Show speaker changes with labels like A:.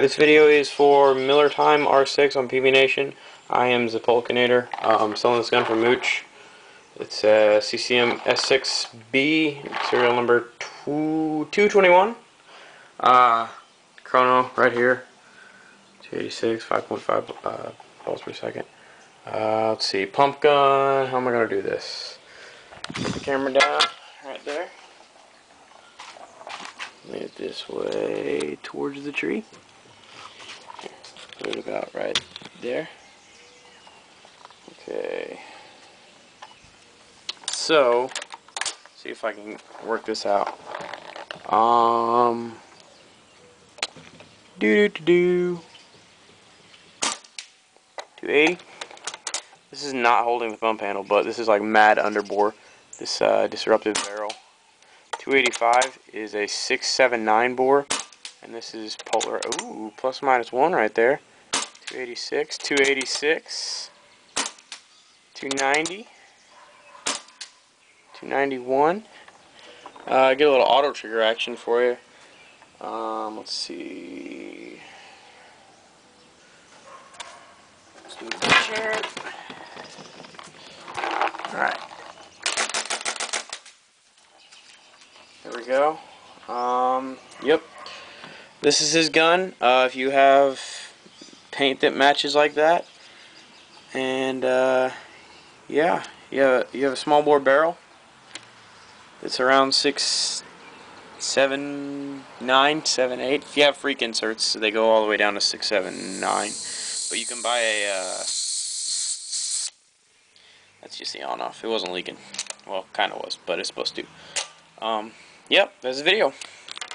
A: this video is for Miller Time R6 on PB Nation. I am Zepulkinator. Uh, I'm selling this gun from Mooch. It's a CCM S6B, serial number 221. Uh, chrono right here. 286, 5.5 uh, pulse per second. Uh, let's see, pump gun. How am I going to do this? Put the camera down right there. Move it this way towards the tree. Put it about right there. Okay. So, see if I can work this out. Um, do do do do. 280. This is not holding the pump handle, but this is like mad underbore. This uh, disruptive barrel. 285 is a 679 bore, and this is polar. Ooh, plus minus one right there. 286, 286, 290, 291. Uh, get a little auto trigger action for you. Um, let's see. Let's. Alright. There we go. Um, yep. This is his gun. Uh, if you have paint that matches like that, and uh, yeah, you have, you have a small bore barrel. It's around six, seven, nine, seven, eight. If you have freak inserts, they go all the way down to six, seven, nine. But you can buy a. Uh, that's just the on-off. It wasn't leaking. Well, kind of was, but it's supposed to. Um, yep, there's a video.